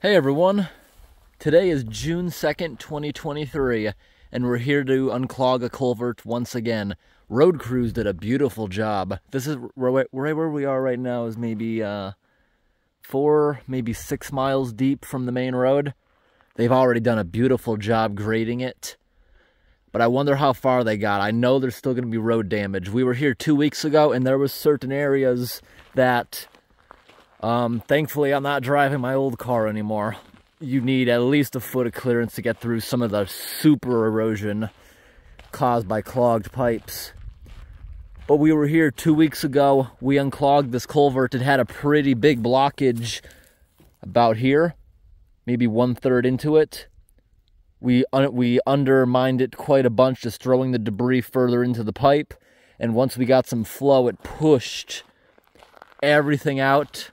Hey everyone, today is June 2nd, 2023, and we're here to unclog a culvert once again. Road crews did a beautiful job. This is right where we are right now is maybe uh, four, maybe six miles deep from the main road. They've already done a beautiful job grading it. But I wonder how far they got. I know there's still going to be road damage. We were here two weeks ago, and there was certain areas that um, thankfully, I'm not driving my old car anymore. You need at least a foot of clearance to get through some of the super erosion caused by clogged pipes. But we were here two weeks ago. We unclogged this culvert. It had a pretty big blockage about here, maybe one third into it. We, we undermined it quite a bunch, just throwing the debris further into the pipe. And once we got some flow, it pushed everything out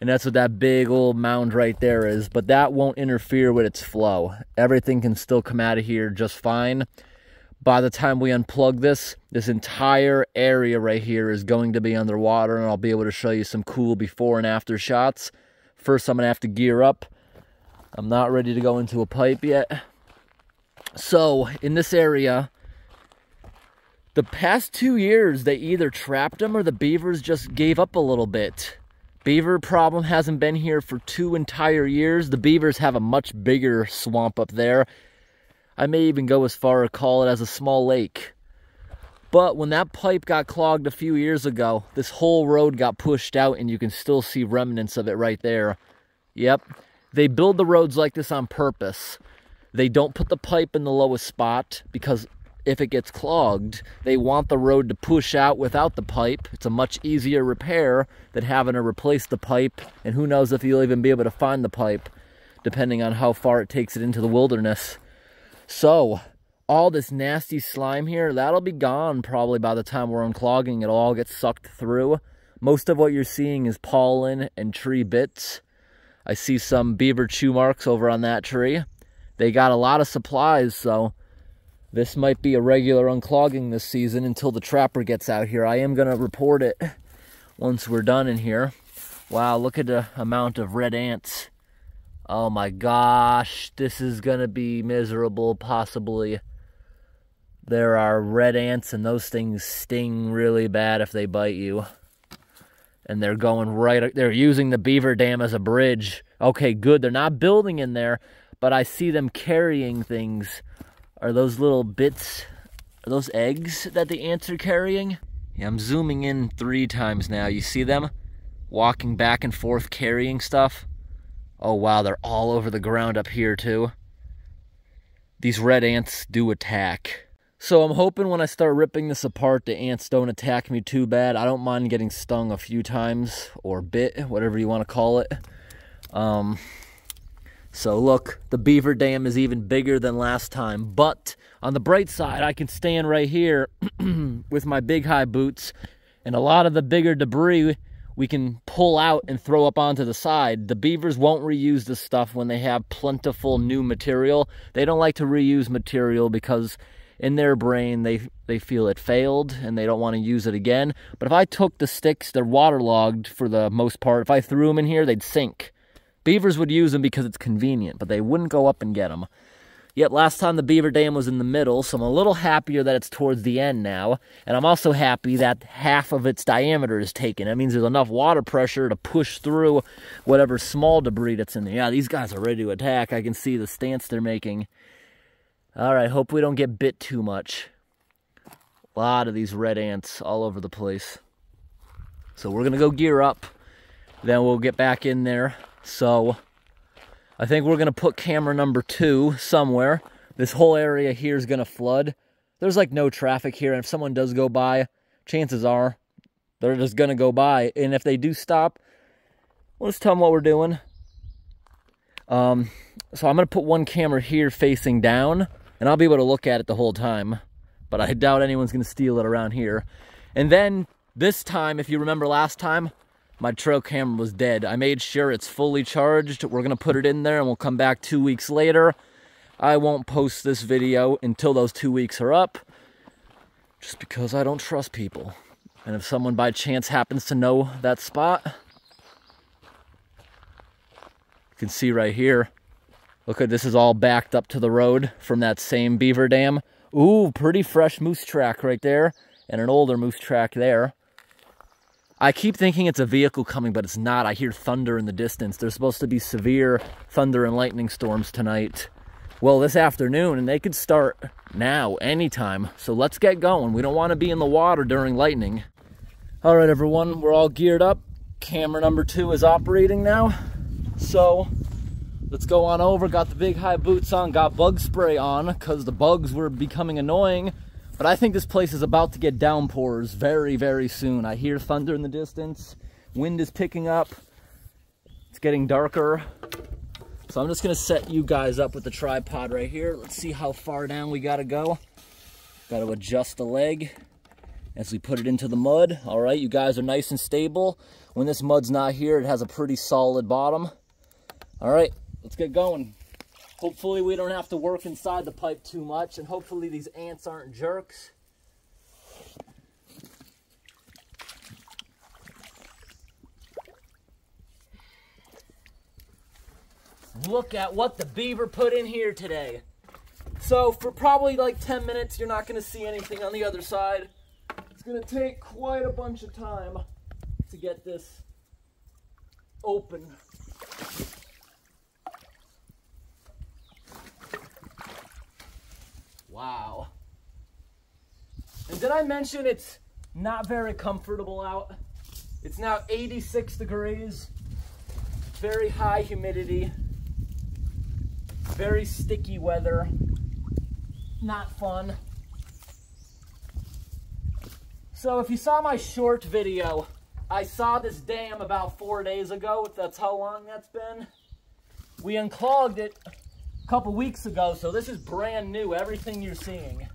and that's what that big old mound right there is. But that won't interfere with its flow. Everything can still come out of here just fine. By the time we unplug this, this entire area right here is going to be underwater, and I'll be able to show you some cool before and after shots. First, I'm going to have to gear up. I'm not ready to go into a pipe yet. So, in this area, the past two years, they either trapped them or the beavers just gave up a little bit. Beaver problem hasn't been here for two entire years. The beavers have a much bigger swamp up there. I may even go as far as call it as a small lake. But when that pipe got clogged a few years ago, this whole road got pushed out and you can still see remnants of it right there. Yep. They build the roads like this on purpose. They don't put the pipe in the lowest spot because if it gets clogged. They want the road to push out without the pipe. It's a much easier repair than having to replace the pipe, and who knows if you'll even be able to find the pipe, depending on how far it takes it into the wilderness. So, all this nasty slime here, that'll be gone probably by the time we're unclogging. It'll all get sucked through. Most of what you're seeing is pollen and tree bits. I see some beaver chew marks over on that tree. They got a lot of supplies, so this might be a regular unclogging this season until the trapper gets out here. I am going to report it once we're done in here. Wow, look at the amount of red ants. Oh my gosh, this is going to be miserable, possibly. There are red ants, and those things sting really bad if they bite you. And they're going right, they're using the beaver dam as a bridge. Okay, good, they're not building in there, but I see them carrying things are those little bits, are those eggs that the ants are carrying? Yeah, I'm zooming in three times now. You see them walking back and forth carrying stuff? Oh wow, they're all over the ground up here too. These red ants do attack. So I'm hoping when I start ripping this apart, the ants don't attack me too bad. I don't mind getting stung a few times, or bit, whatever you want to call it. Um, so look, the beaver dam is even bigger than last time. But on the bright side, I can stand right here with my big high boots and a lot of the bigger debris we can pull out and throw up onto the side. The beavers won't reuse this stuff when they have plentiful new material. They don't like to reuse material because in their brain they they feel it failed and they don't want to use it again. But if I took the sticks, they're waterlogged for the most part. If I threw them in here, they'd sink. Beavers would use them because it's convenient, but they wouldn't go up and get them. Yet last time the beaver dam was in the middle, so I'm a little happier that it's towards the end now. And I'm also happy that half of its diameter is taken. That means there's enough water pressure to push through whatever small debris that's in there. Yeah, these guys are ready to attack. I can see the stance they're making. All right, hope we don't get bit too much. A lot of these red ants all over the place. So we're going to go gear up. Then we'll get back in there so I think we're gonna put camera number two somewhere. This whole area here is gonna flood. There's like no traffic here, and if someone does go by, chances are they're just gonna go by. And if they do stop, let's tell them what we're doing. Um, so I'm gonna put one camera here facing down, and I'll be able to look at it the whole time. But I doubt anyone's gonna steal it around here. And then this time, if you remember last time, my trail camera was dead. I made sure it's fully charged. We're gonna put it in there and we'll come back two weeks later. I won't post this video until those two weeks are up, just because I don't trust people. And if someone by chance happens to know that spot, you can see right here. Look at this is all backed up to the road from that same beaver dam. Ooh, pretty fresh moose track right there and an older moose track there. I keep thinking it's a vehicle coming, but it's not. I hear thunder in the distance. There's supposed to be severe thunder and lightning storms tonight. Well, this afternoon, and they could start now, anytime. So let's get going. We don't want to be in the water during lightning. All right, everyone, we're all geared up. Camera number two is operating now. So let's go on over. Got the big high boots on, got bug spray on because the bugs were becoming annoying. But I think this place is about to get downpours very, very soon. I hear thunder in the distance. Wind is picking up. It's getting darker. So I'm just gonna set you guys up with the tripod right here. Let's see how far down we gotta go. Gotta adjust the leg as we put it into the mud. All right, you guys are nice and stable. When this mud's not here, it has a pretty solid bottom. All right, let's get going. Hopefully we don't have to work inside the pipe too much and hopefully these ants aren't jerks. Look at what the beaver put in here today. So for probably like 10 minutes, you're not gonna see anything on the other side. It's gonna take quite a bunch of time to get this open. Wow. And did I mention it's not very comfortable out? It's now 86 degrees, very high humidity, very sticky weather, not fun. So if you saw my short video, I saw this dam about four days ago, if that's how long that's been. We unclogged it couple weeks ago, so this is brand new, everything you're seeing.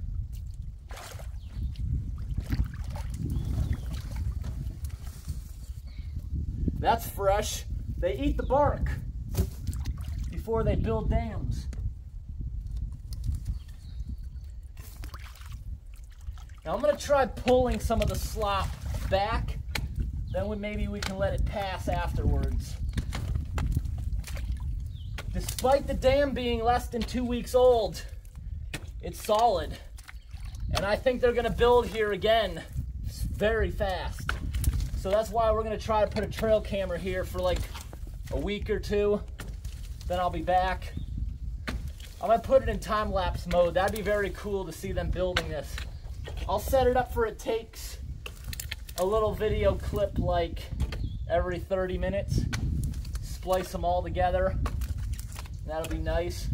That's fresh. They eat the bark before they build dams. Now I'm gonna try pulling some of the slop back, then we, maybe we can let it pass afterwards. Despite the dam being less than two weeks old, it's solid. And I think they're gonna build here again very fast. So that's why we're gonna try to put a trail camera here for like a week or two. Then I'll be back. I'm gonna put it in time-lapse mode. That'd be very cool to see them building this. I'll set it up for it takes a little video clip like every 30 minutes. Splice them all together. That'll be nice.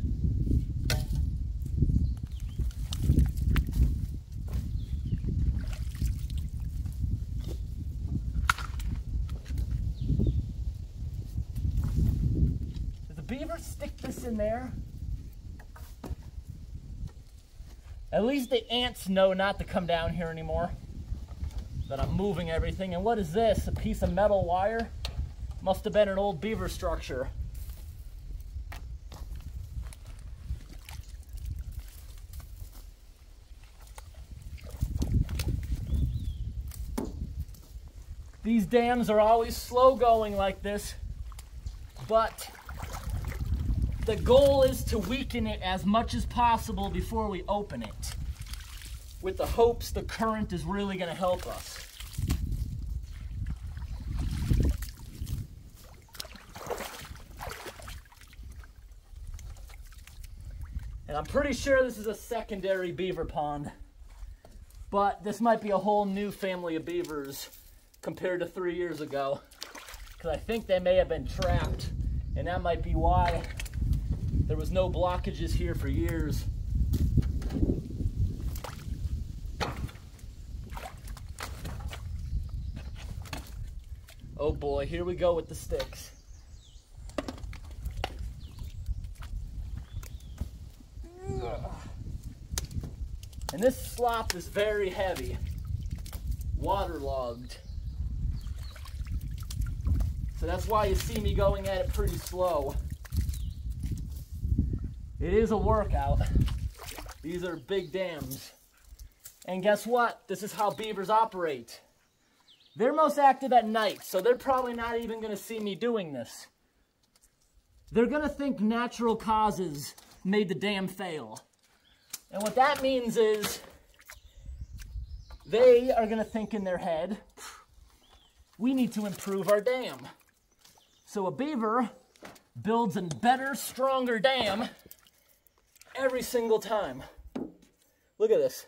Did the beaver stick this in there? At least the ants know not to come down here anymore. That I'm moving everything. And what is this? A piece of metal wire? Must have been an old beaver structure. These dams are always slow going like this, but the goal is to weaken it as much as possible before we open it with the hopes the current is really going to help us. And I'm pretty sure this is a secondary beaver pond, but this might be a whole new family of beavers compared to three years ago. Because I think they may have been trapped. And that might be why there was no blockages here for years. Oh boy, here we go with the sticks. And this slop is very heavy, waterlogged. So that's why you see me going at it pretty slow. It is a workout. These are big dams. And guess what? This is how beavers operate. They're most active at night, so they're probably not even going to see me doing this. they're gonna think natural causes made the dam fail. And what that means is they are gonna think in their head, we need to improve our dam. So a beaver builds a better, stronger dam every single time. Look at this.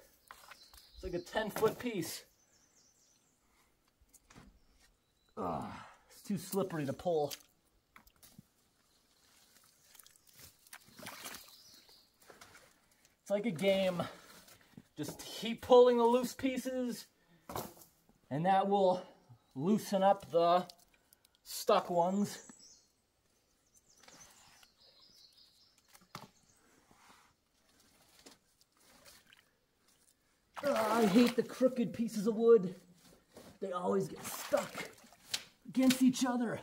It's like a 10 foot piece. Ugh, it's too slippery to pull. It's like a game. Just keep pulling the loose pieces and that will loosen up the stuck ones. Ah, I hate the crooked pieces of wood. They always get stuck against each other.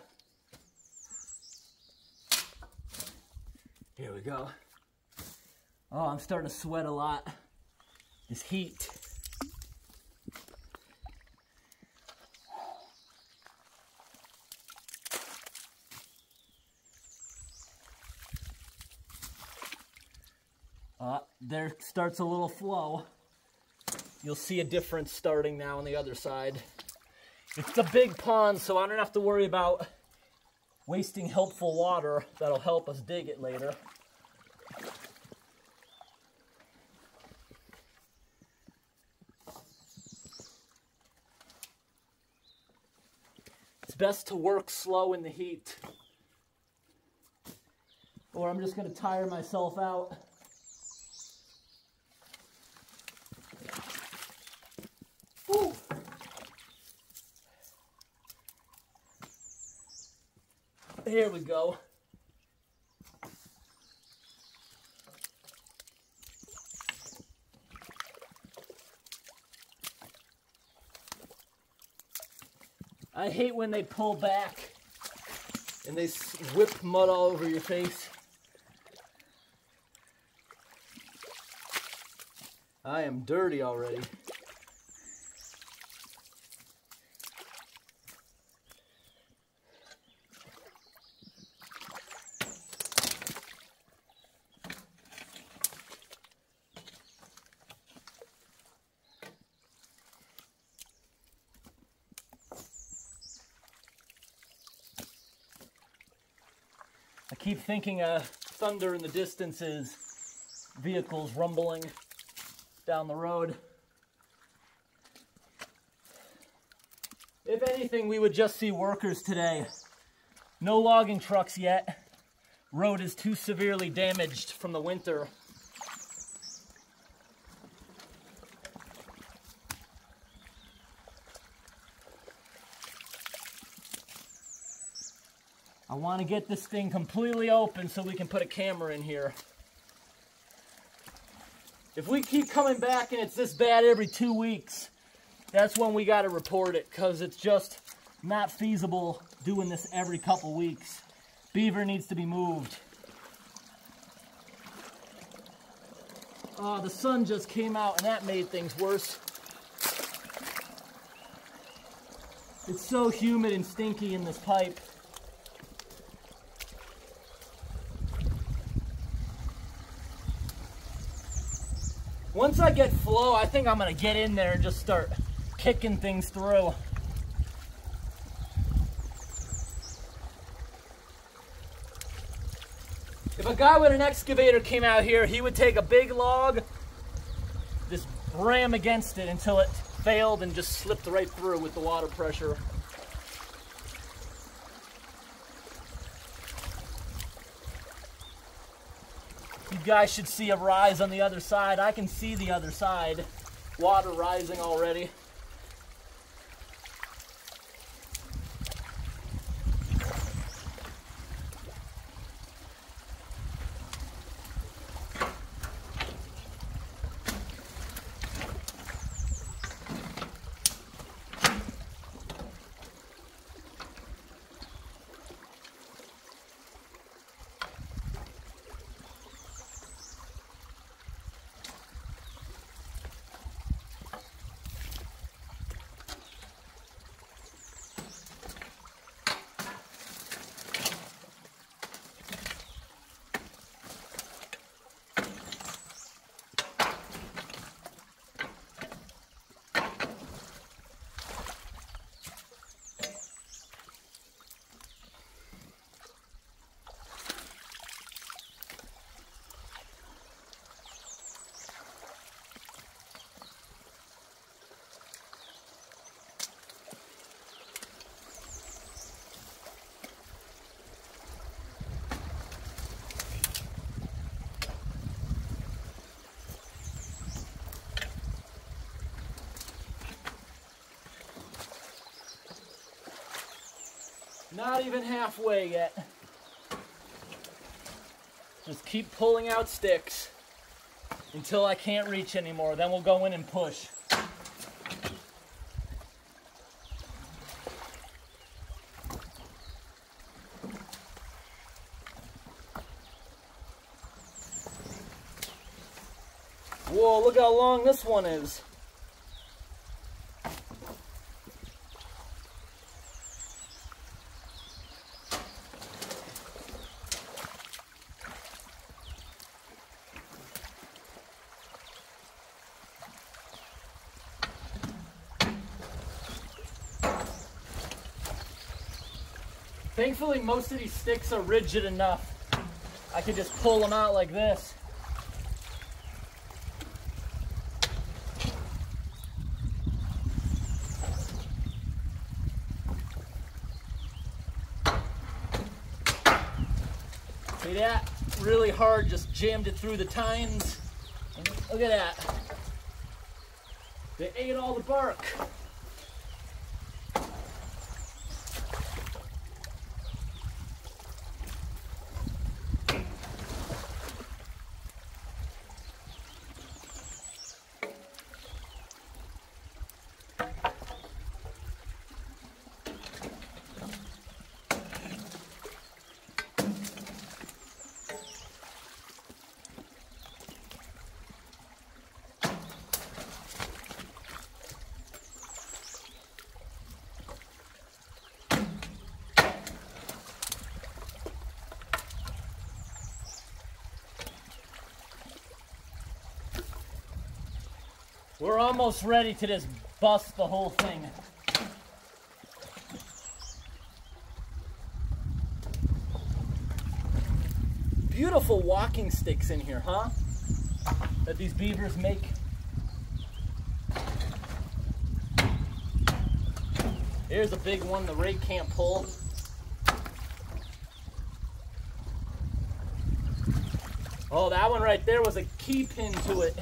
Here we go. Oh, I'm starting to sweat a lot. This heat. Uh, there starts a little flow. You'll see a difference starting now on the other side. It's a big pond, so I don't have to worry about wasting helpful water that'll help us dig it later. It's best to work slow in the heat. Or I'm just going to tire myself out. Here we go. I hate when they pull back and they whip mud all over your face. I am dirty already. I keep thinking of thunder in the distance is vehicles rumbling down the road. If anything, we would just see workers today. No logging trucks yet. Road is too severely damaged from the winter. I want to get this thing completely open so we can put a camera in here. If we keep coming back and it's this bad every two weeks, that's when we got to report it because it's just not feasible doing this every couple weeks. Beaver needs to be moved. Oh, the sun just came out and that made things worse. It's so humid and stinky in this pipe. Once I get flow, I think I'm gonna get in there and just start kicking things through. If a guy with an excavator came out here, he would take a big log, just ram against it until it failed and just slipped right through with the water pressure. Guys should see a rise on the other side. I can see the other side. Water rising already. Not even halfway yet. Just keep pulling out sticks until I can't reach anymore. Then we'll go in and push. Whoa, look how long this one is. Thankfully, most of these sticks are rigid enough. I can just pull them out like this. See that? Really hard, just jammed it through the tines. Look at that. They ate all the bark. We're almost ready to just bust the whole thing. Beautiful walking sticks in here, huh? That these beavers make. Here's a big one the rake can't pull. Oh, that one right there was a key pin to it.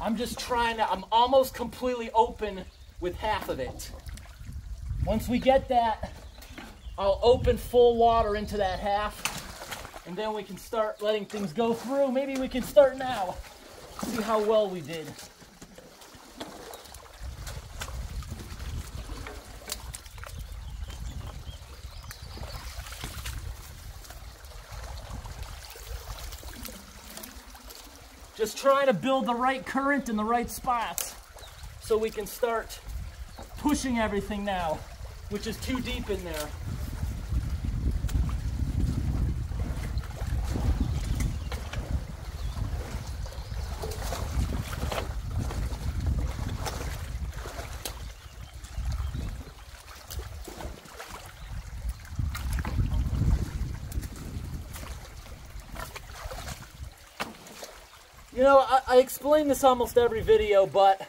I'm just trying to, I'm almost completely open with half of it. Once we get that, I'll open full water into that half and then we can start letting things go through. Maybe we can start now. See how well we did. Just trying to build the right current in the right spots so we can start pushing everything now, which is too deep in there. You know, I, explain this almost every video, but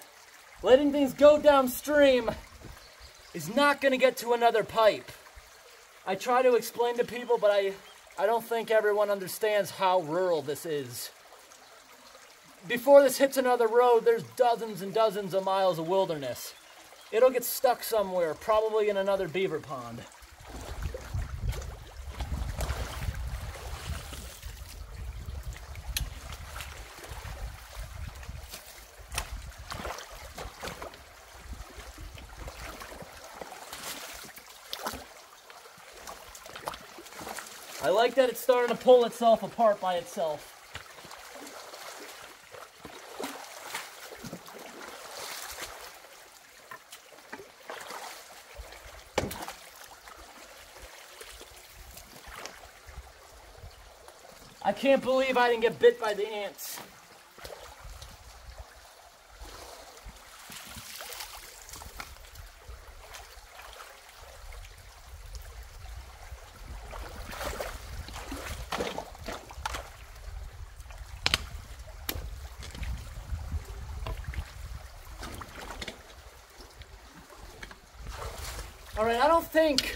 letting things go downstream is not going to get to another pipe. I try to explain to people, but I, I don't think everyone understands how rural this is. Before this hits another road, there's dozens and dozens of miles of wilderness. It'll get stuck somewhere, probably in another beaver pond. I like that it's starting to pull itself apart by itself. I can't believe I didn't get bit by the ants. All right, I don't think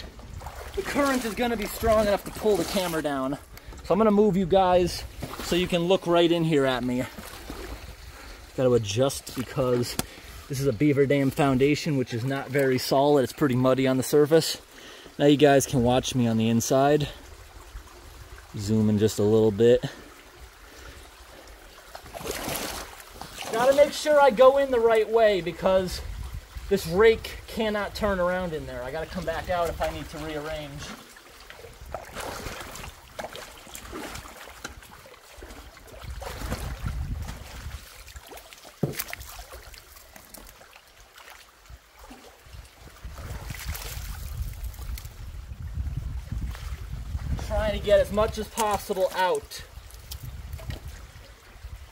the current is gonna be strong enough to pull the camera down. So I'm gonna move you guys so you can look right in here at me. Got to adjust because this is a beaver dam foundation, which is not very solid. It's pretty muddy on the surface. Now you guys can watch me on the inside. Zoom in just a little bit. Gotta make sure I go in the right way because this rake cannot turn around in there. I gotta come back out if I need to rearrange. Trying to get as much as possible out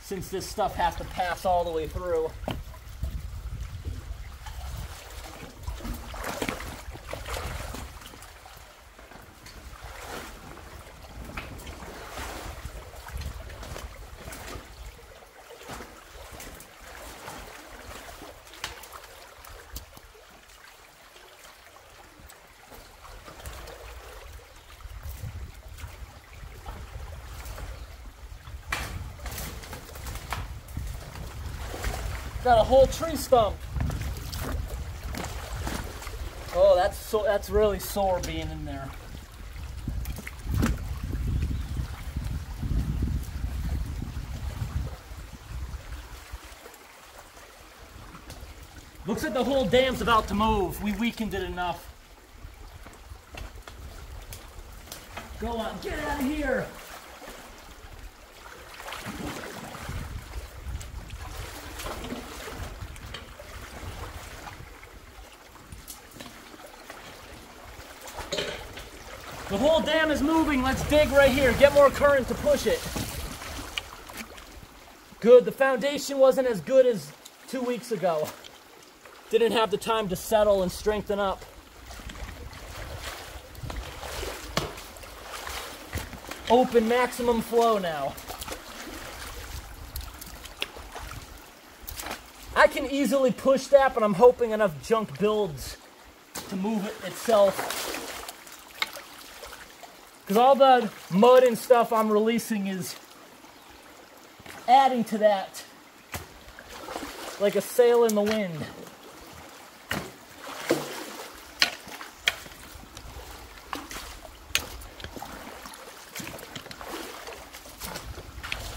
since this stuff has to pass all the way through. Got a whole tree stump. Oh, that's so that's really sore being in there. Looks like the whole dam's about to move. We weakened it enough. Go on, get out of here. The whole dam is moving. Let's dig right here. Get more current to push it. Good. The foundation wasn't as good as two weeks ago. Didn't have the time to settle and strengthen up. Open maximum flow now. I can easily push that, but I'm hoping enough junk builds to move it itself. Because all the mud and stuff I'm releasing is adding to that like a sail in the wind.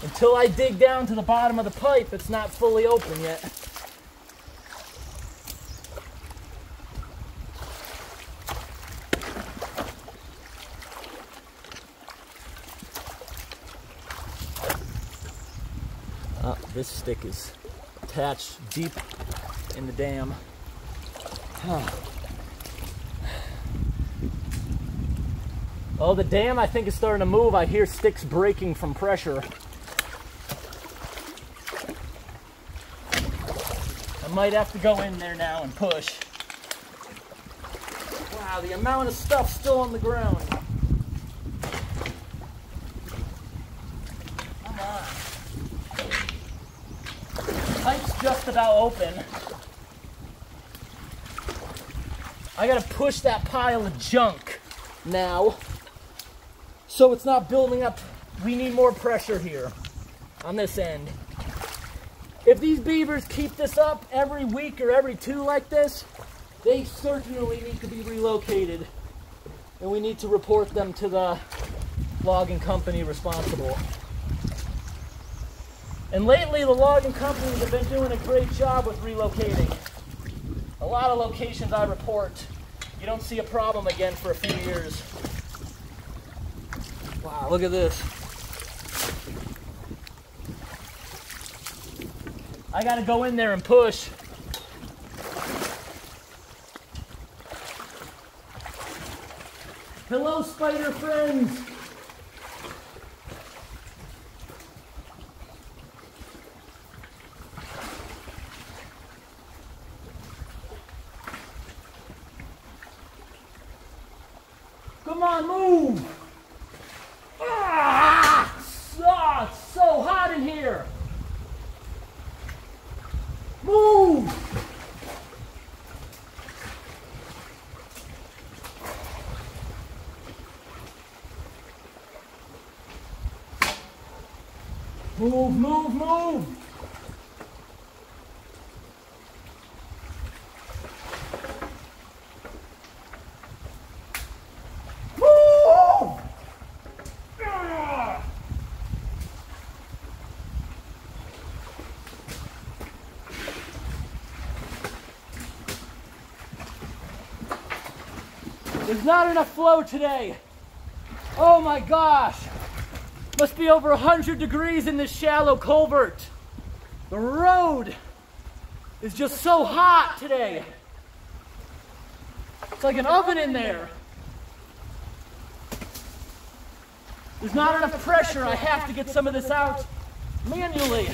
Until I dig down to the bottom of the pipe, it's not fully open yet. Oh, this stick is attached deep in the dam. Huh. Oh, the dam I think is starting to move. I hear sticks breaking from pressure. I might have to go in there now and push. Wow, the amount of stuff still on the ground. Come on. Pipe's just about open. I gotta push that pile of junk now so it's not building up. We need more pressure here on this end. If these beavers keep this up every week or every two like this, they certainly need to be relocated. And we need to report them to the logging company responsible. And lately, the logging companies have been doing a great job with relocating. A lot of locations I report, you don't see a problem again for a few years. Wow, look at this. I gotta go in there and push. Hello, spider friends. Come on, move. Ah! Oh, it's so hot in here. Move! Move, move, move! Move! There's not enough flow today. Oh my gosh. Must be over 100 degrees in this shallow culvert. The road is just so hot today. It's like an oven in there. There's not enough pressure. I have to get some of this out manually.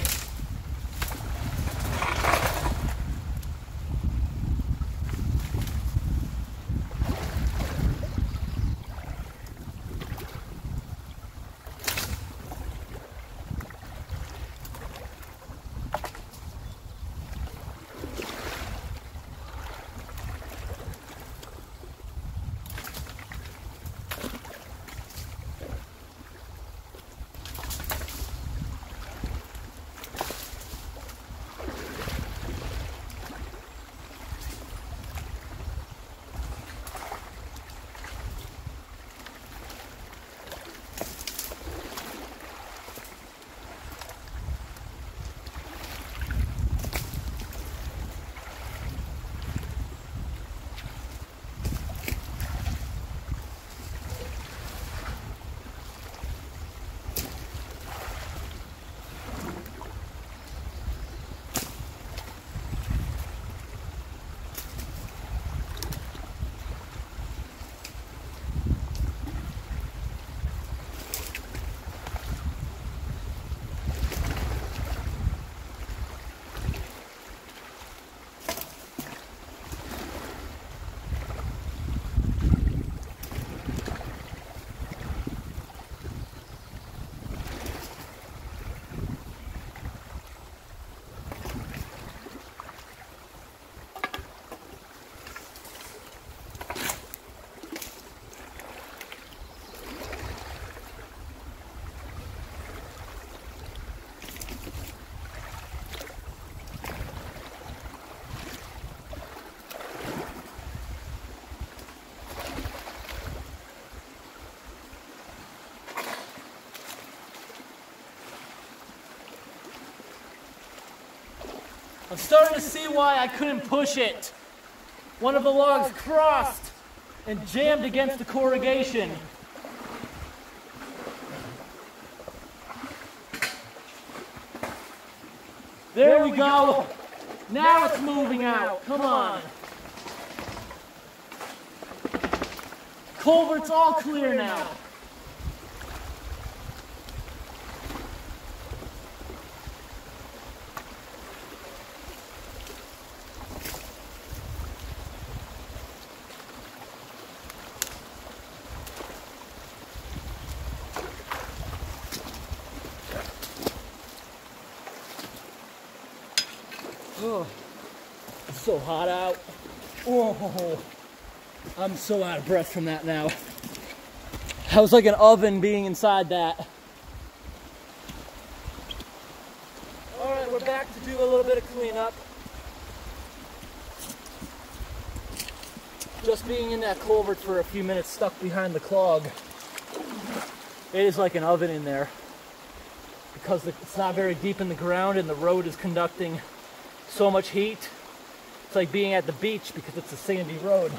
I'm starting to see why I couldn't push it. One of the logs crossed and jammed against the corrugation. There we go. Now it's moving out. Come on. Culvert's all clear now. Oh, it's so hot out. Oh, I'm so out of breath from that now. That was like an oven being inside that. All right, we're back to do a little bit of cleanup. Just being in that culvert for a few minutes stuck behind the clog. It is like an oven in there because it's not very deep in the ground and the road is conducting so much heat. It's like being at the beach because it's a sandy road.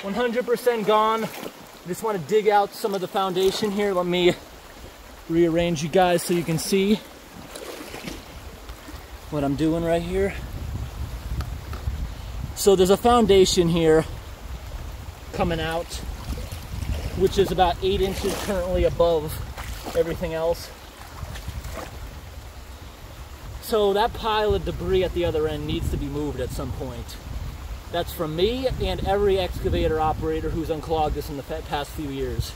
100% gone. I just want to dig out some of the foundation here. Let me rearrange you guys so you can see what I'm doing right here. So there's a foundation here coming out, which is about eight inches currently above everything else. So that pile of debris at the other end needs to be moved at some point. That's from me and every excavator operator who's unclogged this in the past few years.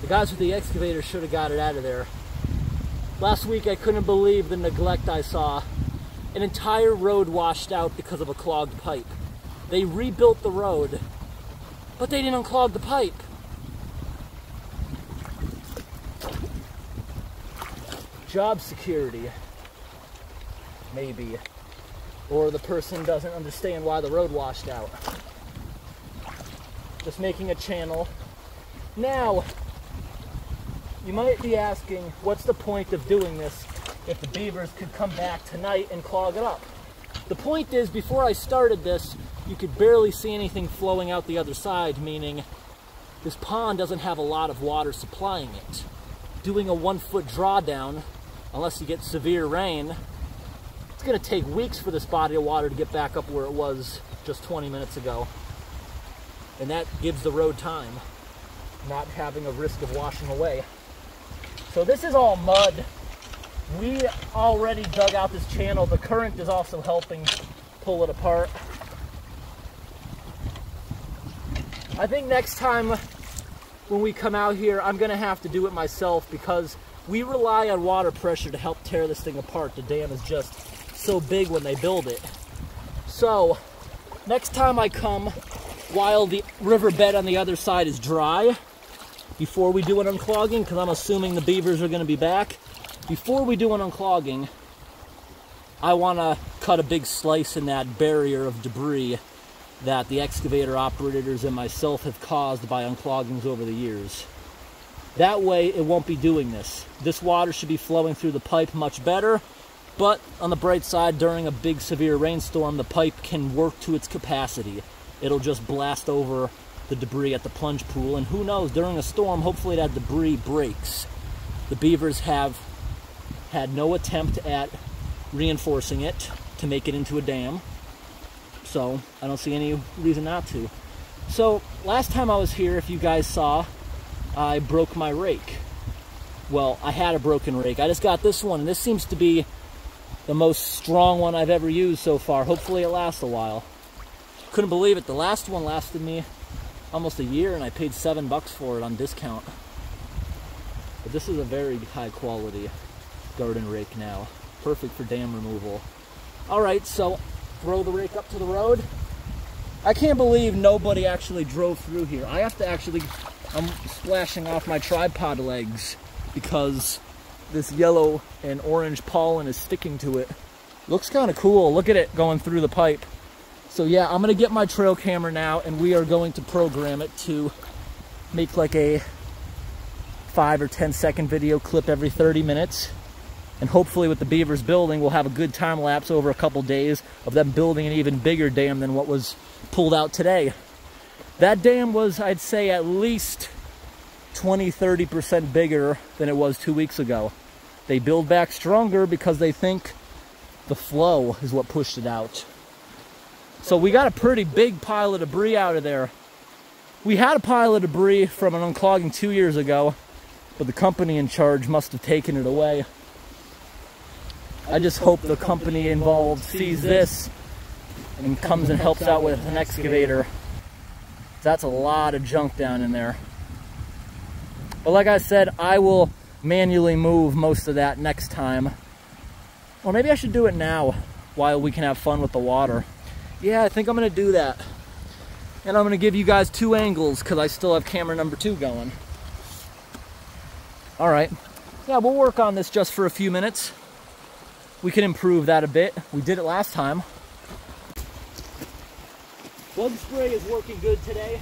The guys with the excavator should have got it out of there. Last week I couldn't believe the neglect I saw. An entire road washed out because of a clogged pipe. They rebuilt the road, but they didn't unclog the pipe. job security. Maybe. Or the person doesn't understand why the road washed out. Just making a channel. Now, you might be asking, what's the point of doing this if the beavers could come back tonight and clog it up? The point is, before I started this, you could barely see anything flowing out the other side, meaning this pond doesn't have a lot of water supplying it. Doing a one foot drawdown, unless you get severe rain, it's gonna take weeks for this body of water to get back up where it was just 20 minutes ago. And that gives the road time, not having a risk of washing away. So this is all mud. We already dug out this channel. The current is also helping pull it apart. I think next time when we come out here, I'm gonna have to do it myself because we rely on water pressure to help tear this thing apart. The dam is just so big when they build it. So, next time I come, while the riverbed on the other side is dry, before we do an unclogging, because I'm assuming the beavers are going to be back, before we do an unclogging, I want to cut a big slice in that barrier of debris that the excavator operators and myself have caused by uncloggings over the years. That way it won't be doing this. This water should be flowing through the pipe much better but on the bright side, during a big severe rainstorm, the pipe can work to its capacity. It'll just blast over the debris at the plunge pool. And who knows, during a storm, hopefully that debris breaks. The beavers have had no attempt at reinforcing it to make it into a dam. So I don't see any reason not to. So last time I was here, if you guys saw, I broke my rake. Well, I had a broken rake. I just got this one, and this seems to be the most strong one I've ever used so far. Hopefully it lasts a while. Couldn't believe it. The last one lasted me almost a year and I paid seven bucks for it on discount. But this is a very high quality garden rake now. Perfect for dam removal. All right, so throw the rake up to the road. I can't believe nobody actually drove through here. I have to actually, I'm splashing off my tripod legs because this yellow and orange pollen is sticking to it. Looks kind of cool. Look at it going through the pipe. So yeah, I'm gonna get my trail camera now and we are going to program it to make like a five or 10 second video clip every 30 minutes. And hopefully with the beavers building, we'll have a good time lapse over a couple days of them building an even bigger dam than what was pulled out today. That dam was, I'd say, at least 20, 30% bigger than it was two weeks ago. They build back stronger because they think the flow is what pushed it out. So we got a pretty big pile of debris out of there. We had a pile of debris from an unclogging two years ago, but the company in charge must have taken it away. I just hope the company involved sees this and comes and helps out with an excavator. That's a lot of junk down in there. But like I said, I will manually move most of that next time. Or maybe I should do it now while we can have fun with the water. Yeah, I think I'm gonna do that. And I'm gonna give you guys two angles because I still have camera number two going. All right, yeah, we'll work on this just for a few minutes. We can improve that a bit. We did it last time. Bug spray is working good today.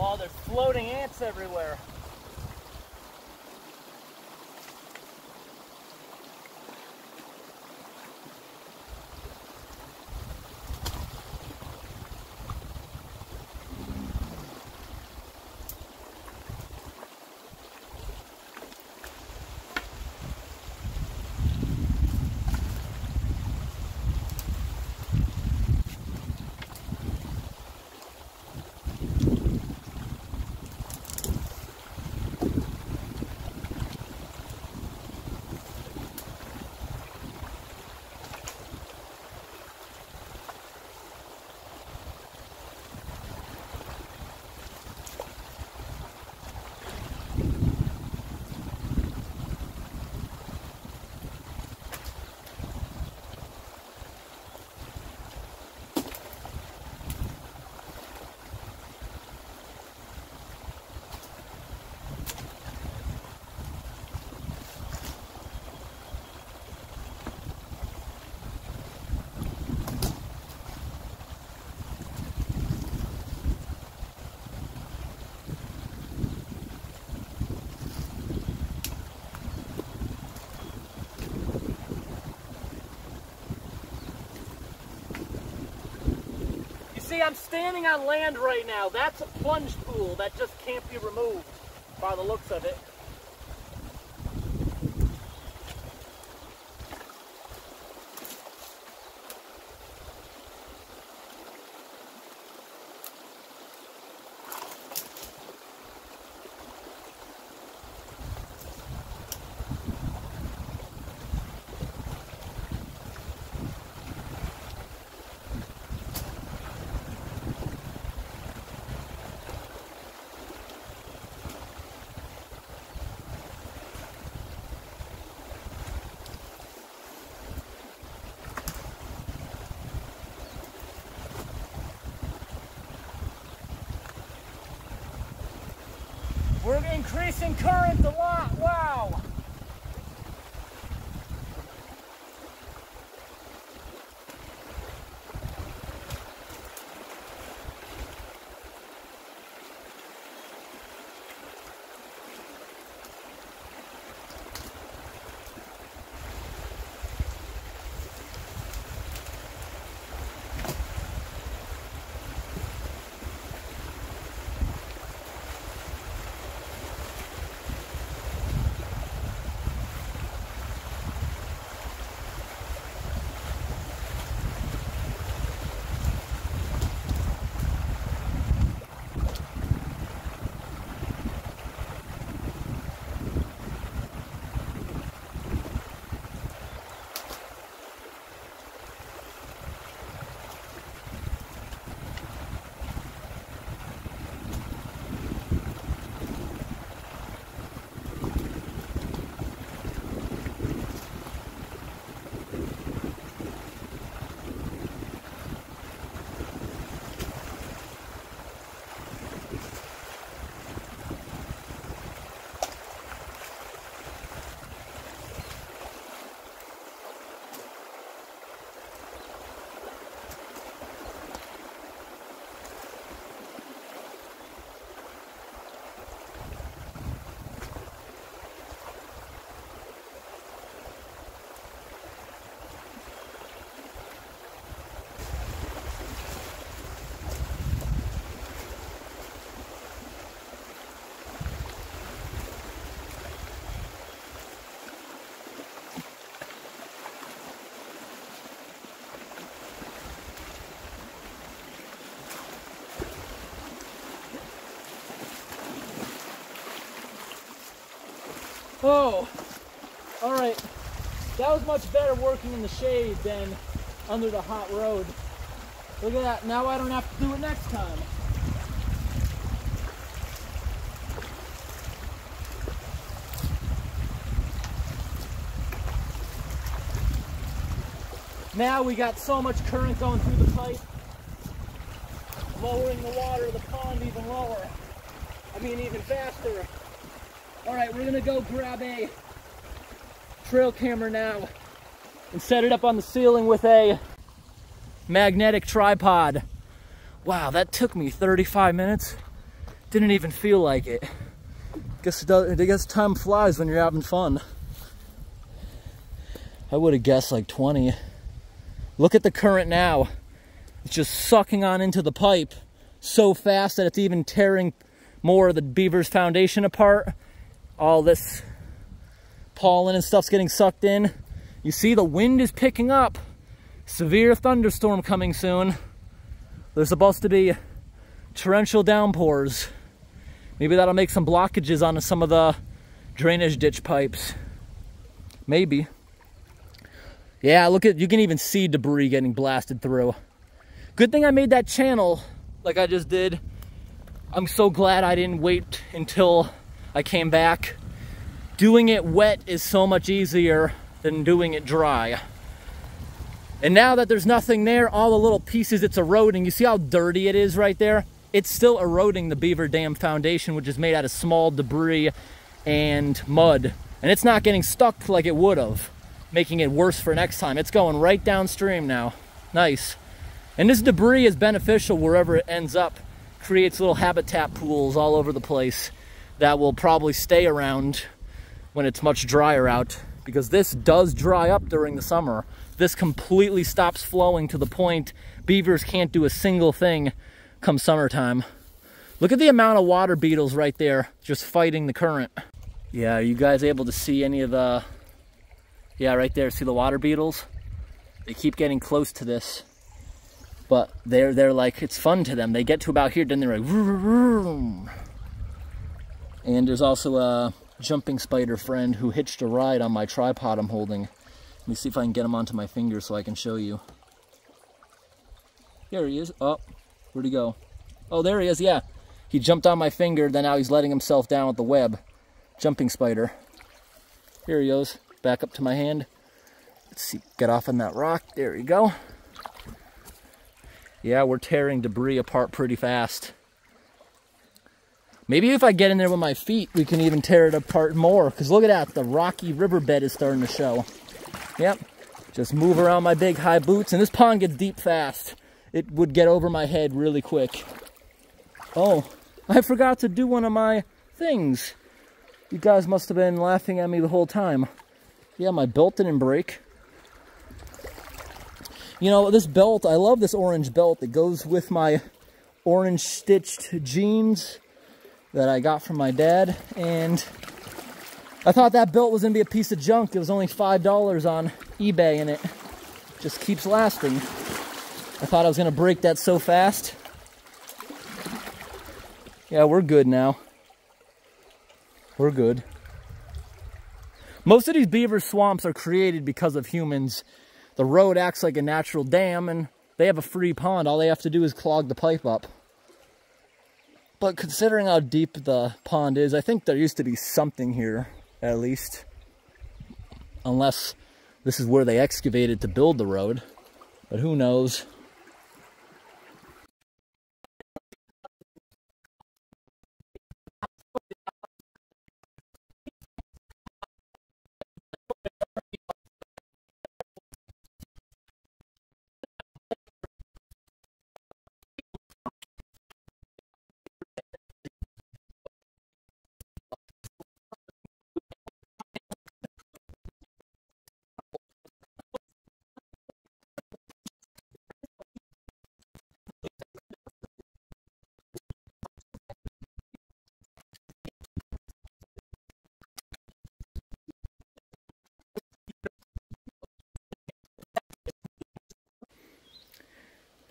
Oh, there's floating ants everywhere. See, I'm standing on land right now. That's a plunge pool that just can't be removed by the looks of it. Oh, all right. That was much better working in the shade than under the hot road. Look at that. Now I don't have to do it next time. Now we got so much current going through the pipe, lowering the water of the pond even lower. I mean, even faster. All right, we're gonna go grab a trail camera now and set it up on the ceiling with a magnetic tripod. Wow, that took me 35 minutes. Didn't even feel like it. Guess, it does, I guess time flies when you're having fun. I would have guessed like 20. Look at the current now. It's just sucking on into the pipe so fast that it's even tearing more of the beaver's foundation apart. All this pollen and stuff's getting sucked in. You see the wind is picking up. Severe thunderstorm coming soon. There's supposed to be torrential downpours. Maybe that'll make some blockages on some of the drainage ditch pipes. Maybe. Yeah, look at, you can even see debris getting blasted through. Good thing I made that channel like I just did. I'm so glad I didn't wait until I came back. Doing it wet is so much easier than doing it dry. And now that there's nothing there, all the little pieces it's eroding, you see how dirty it is right there? It's still eroding the beaver dam foundation, which is made out of small debris and mud. And it's not getting stuck like it would have making it worse for next time. It's going right downstream now. Nice. And this debris is beneficial wherever it ends up. Creates little habitat pools all over the place that will probably stay around when it's much drier out because this does dry up during the summer. This completely stops flowing to the point beavers can't do a single thing come summertime. Look at the amount of water beetles right there just fighting the current. Yeah, are you guys able to see any of the, yeah, right there, see the water beetles? They keep getting close to this, but they're, they're like, it's fun to them. They get to about here, then they're like, vroom. And there's also a jumping spider friend who hitched a ride on my tripod I'm holding. Let me see if I can get him onto my finger so I can show you. There he is. Oh, where'd he go? Oh, there he is, yeah. He jumped on my finger, then now he's letting himself down with the web. Jumping spider. Here he goes. Back up to my hand. Let's see, get off on that rock. There we go. Yeah, we're tearing debris apart pretty fast. Maybe if I get in there with my feet, we can even tear it apart more. Because look at that, the rocky riverbed is starting to show. Yep, just move around my big high boots. And this pond gets deep fast. It would get over my head really quick. Oh, I forgot to do one of my things. You guys must have been laughing at me the whole time. Yeah, my belt didn't break. You know, this belt, I love this orange belt. It goes with my orange stitched jeans that I got from my dad. And I thought that belt was to be a piece of junk. It was only $5 on eBay and it just keeps lasting. I thought I was to break that so fast. Yeah, we're good now. We're good. Most of these beaver swamps are created because of humans. The road acts like a natural dam and they have a free pond. All they have to do is clog the pipe up. But considering how deep the pond is, I think there used to be something here, at least. Unless this is where they excavated to build the road. But who knows?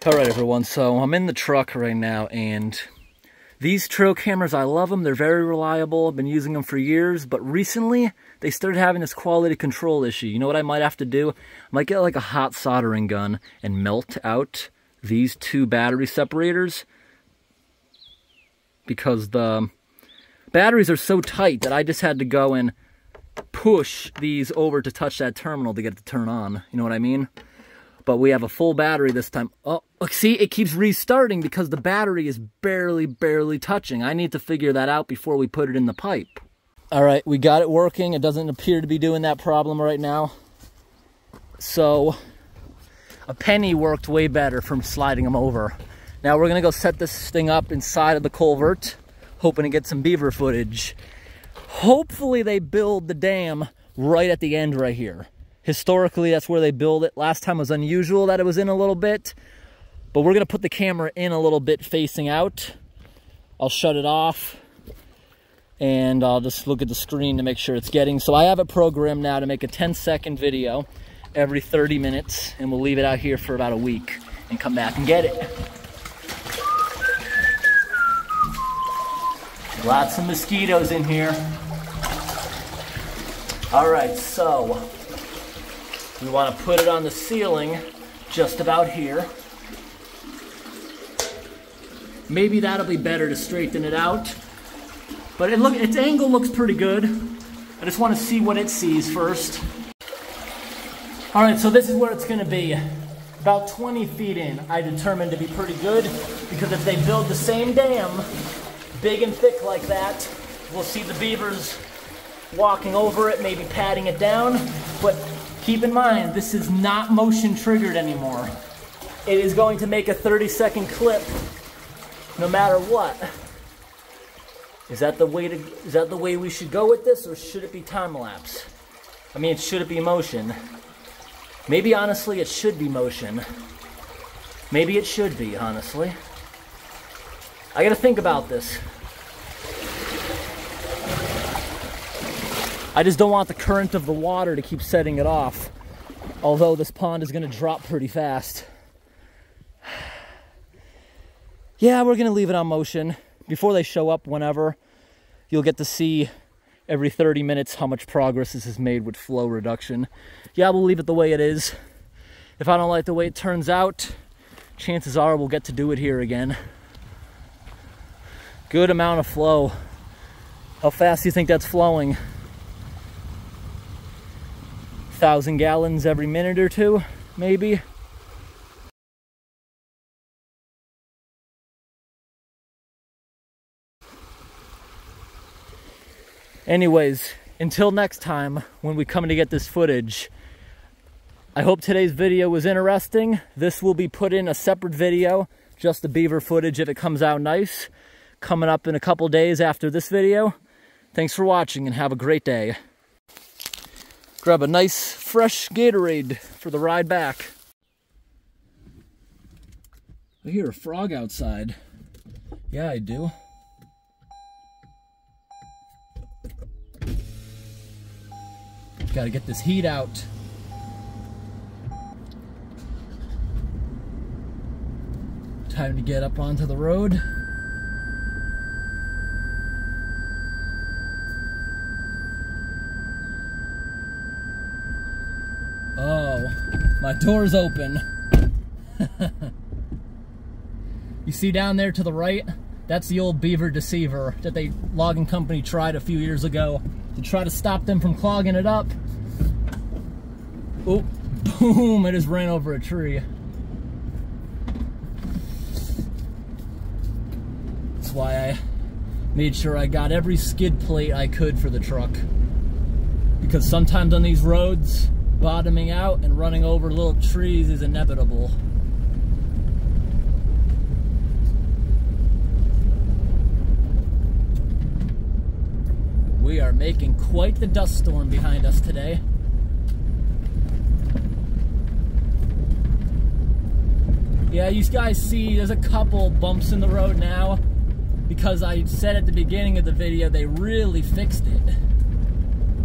All right, everyone, so I'm in the truck right now, and these trail cameras, I love them. They're very reliable. I've been using them for years, but recently they started having this quality control issue. You know what I might have to do? I might get like a hot soldering gun and melt out these two battery separators because the batteries are so tight that I just had to go and push these over to touch that terminal to get it to turn on. You know what I mean? But we have a full battery this time. Oh, look, see, it keeps restarting because the battery is barely, barely touching. I need to figure that out before we put it in the pipe. All right, we got it working. It doesn't appear to be doing that problem right now. So a penny worked way better from sliding them over. Now we're gonna go set this thing up inside of the culvert, hoping to get some beaver footage. Hopefully they build the dam right at the end right here. Historically, that's where they build it. Last time was unusual that it was in a little bit, but we're gonna put the camera in a little bit facing out. I'll shut it off and I'll just look at the screen to make sure it's getting. So I have it programmed now to make a 10 second video every 30 minutes and we'll leave it out here for about a week and come back and get it. Lots of mosquitoes in here. All right, so we want to put it on the ceiling just about here. Maybe that'll be better to straighten it out. But it look, its angle looks pretty good. I just want to see what it sees first. All right, so this is where it's going to be. About 20 feet in, I determined to be pretty good because if they build the same dam, big and thick like that, we'll see the beavers walking over it, maybe patting it down. But Keep in mind, this is not motion triggered anymore. It is going to make a 30 second clip no matter what. Is that the way to is that the way we should go with this or should it be time lapse? I mean, should it be motion? Maybe honestly it should be motion. Maybe it should be, honestly. I gotta think about this. I just don't want the current of the water to keep setting it off. Although this pond is gonna drop pretty fast. Yeah, we're gonna leave it on motion. Before they show up whenever, you'll get to see every 30 minutes how much progress this has made with flow reduction. Yeah, we'll leave it the way it is. If I don't like the way it turns out, chances are we'll get to do it here again. Good amount of flow. How fast do you think that's flowing? Thousand gallons every minute or two, maybe. Anyways, until next time when we come to get this footage, I hope today's video was interesting. This will be put in a separate video, just the beaver footage if it comes out nice, coming up in a couple days after this video. Thanks for watching and have a great day. Grab a nice fresh Gatorade for the ride back. I hear a frog outside. Yeah, I do. Got to get this heat out. Time to get up onto the road. Oh, my door's open. you see down there to the right? That's the old beaver deceiver that the logging company tried a few years ago to try to stop them from clogging it up. Oh, boom, it just ran over a tree. That's why I made sure I got every skid plate I could for the truck. Because sometimes on these roads, bottoming out and running over little trees is inevitable. We are making quite the dust storm behind us today. Yeah, you guys see there's a couple bumps in the road now because I said at the beginning of the video they really fixed it.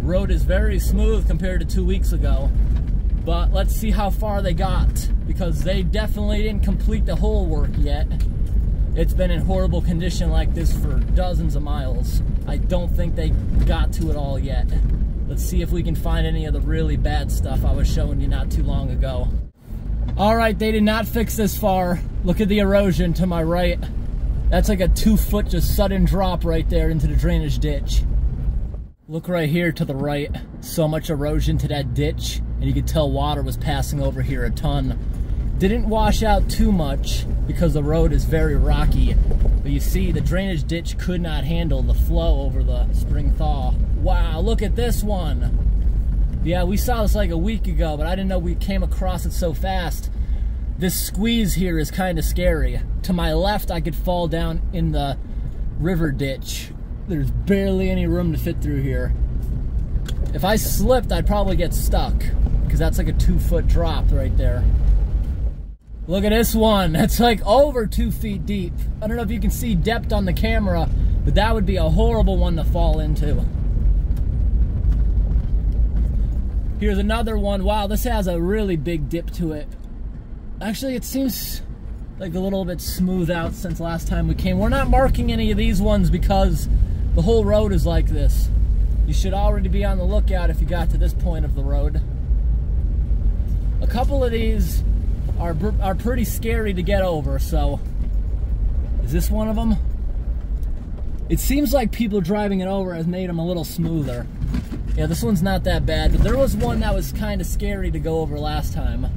Road is very smooth compared to two weeks ago, but let's see how far they got because they definitely didn't complete the whole work yet. It's been in horrible condition like this for dozens of miles. I don't think they got to it all yet. Let's see if we can find any of the really bad stuff I was showing you not too long ago. All right, they did not fix this far. Look at the erosion to my right. That's like a two foot just sudden drop right there into the drainage ditch. Look right here to the right. So much erosion to that ditch, and you could tell water was passing over here a ton. Didn't wash out too much because the road is very rocky. But you see, the drainage ditch could not handle the flow over the spring thaw. Wow, look at this one. Yeah, we saw this like a week ago, but I didn't know we came across it so fast. This squeeze here is kind of scary. To my left, I could fall down in the river ditch. There's barely any room to fit through here. If I slipped, I'd probably get stuck because that's like a two foot drop right there. Look at this one. That's like over two feet deep. I don't know if you can see depth on the camera, but that would be a horrible one to fall into. Here's another one. Wow, this has a really big dip to it. Actually, it seems like a little bit smooth out since last time we came. We're not marking any of these ones because the whole road is like this. You should already be on the lookout if you got to this point of the road. A couple of these are, are pretty scary to get over, so is this one of them? It seems like people driving it over has made them a little smoother. Yeah, this one's not that bad, but there was one that was kind of scary to go over last time.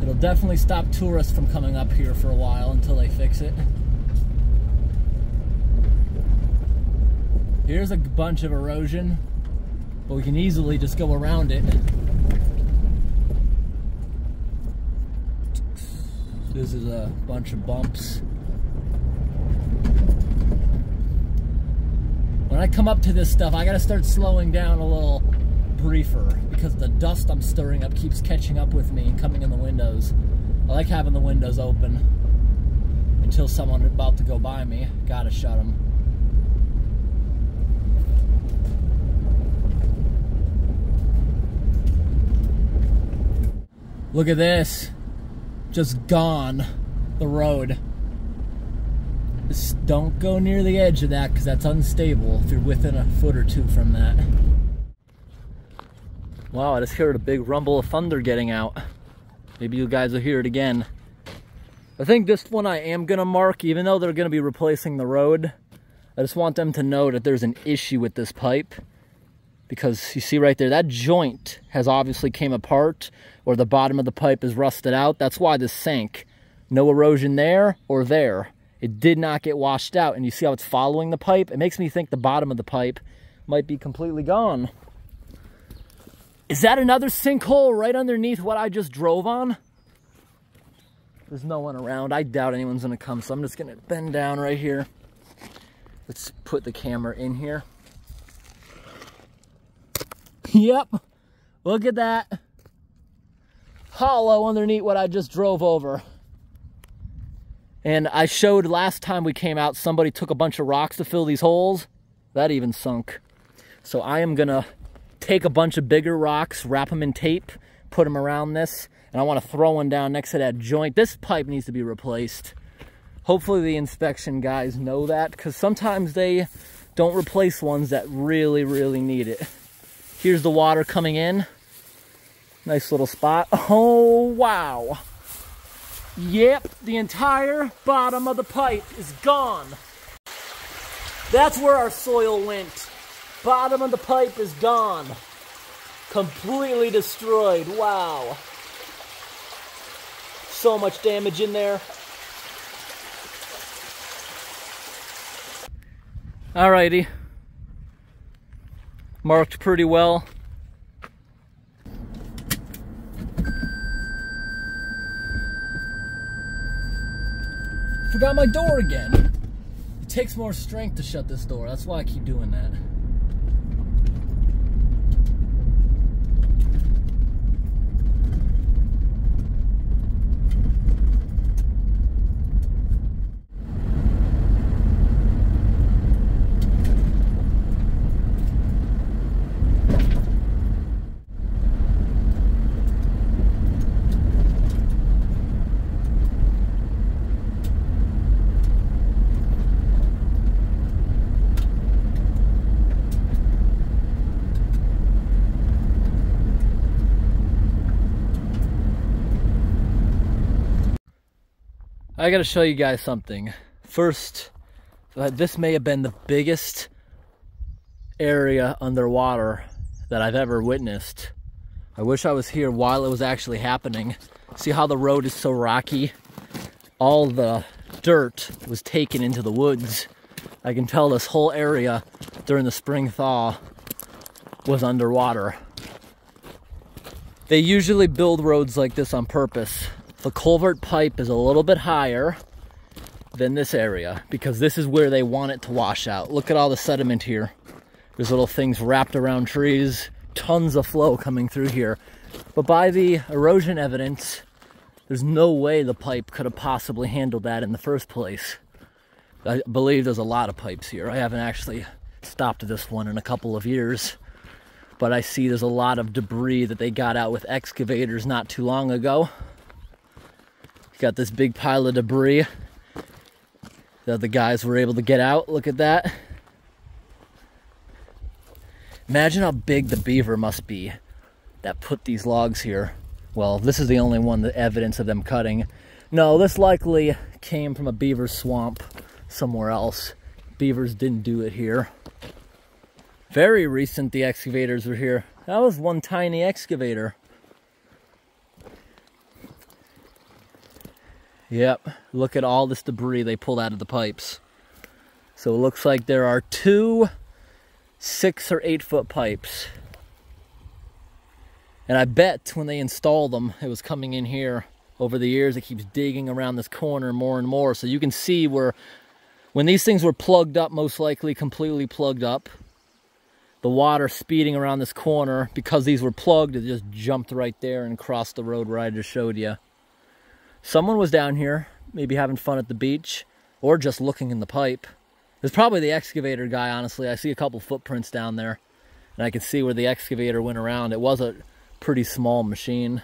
It'll definitely stop tourists from coming up here for a while until they fix it. Here's a bunch of erosion, but we can easily just go around it. This is a bunch of bumps. When I come up to this stuff, I gotta start slowing down a little briefer because the dust I'm stirring up keeps catching up with me and coming in the windows. I like having the windows open until someone about to go by me. Gotta shut them. Look at this. Just gone the road. Just don't go near the edge of that because that's unstable if you're within a foot or two from that. Wow, I just heard a big rumble of thunder getting out. Maybe you guys will hear it again. I think this one I am gonna mark, even though they're gonna be replacing the road. I just want them to know that there's an issue with this pipe because you see right there, that joint has obviously came apart or the bottom of the pipe is rusted out. That's why this sank. No erosion there or there. It did not get washed out. And you see how it's following the pipe? It makes me think the bottom of the pipe might be completely gone. Is that another sinkhole right underneath what I just drove on? There's no one around. I doubt anyone's gonna come, so I'm just gonna bend down right here. Let's put the camera in here. Yep, look at that. Hollow underneath what I just drove over. And I showed last time we came out, somebody took a bunch of rocks to fill these holes. That even sunk. So I am gonna take a bunch of bigger rocks, wrap them in tape, put them around this, and I wanna throw one down next to that joint. This pipe needs to be replaced. Hopefully the inspection guys know that, because sometimes they don't replace ones that really, really need it. Here's the water coming in. Nice little spot. Oh, wow. Yep, the entire bottom of the pipe is gone. That's where our soil went. Bottom of the pipe is gone. Completely destroyed. Wow. So much damage in there. Alrighty. Marked pretty well. Forgot my door again. It takes more strength to shut this door. That's why I keep doing that. I gotta show you guys something. First, uh, this may have been the biggest area underwater that I've ever witnessed. I wish I was here while it was actually happening. See how the road is so rocky? All the dirt was taken into the woods. I can tell this whole area during the spring thaw was underwater. They usually build roads like this on purpose the culvert pipe is a little bit higher than this area because this is where they want it to wash out. Look at all the sediment here. There's little things wrapped around trees, tons of flow coming through here. But by the erosion evidence, there's no way the pipe could have possibly handled that in the first place. I believe there's a lot of pipes here. I haven't actually stopped this one in a couple of years, but I see there's a lot of debris that they got out with excavators not too long ago. Got this big pile of debris that the guys were able to get out. Look at that. Imagine how big the beaver must be that put these logs here. Well, this is the only one, the evidence of them cutting. No, this likely came from a beaver swamp somewhere else. Beavers didn't do it here. Very recent the excavators were here. That was one tiny excavator. Yep, look at all this debris they pulled out of the pipes. So it looks like there are two six or eight foot pipes. And I bet when they installed them, it was coming in here. Over the years, it keeps digging around this corner more and more. So you can see where, when these things were plugged up, most likely completely plugged up, the water speeding around this corner, because these were plugged, it just jumped right there and crossed the road where I just showed you. Someone was down here, maybe having fun at the beach, or just looking in the pipe. It's probably the excavator guy, honestly. I see a couple footprints down there, and I can see where the excavator went around. It was a pretty small machine.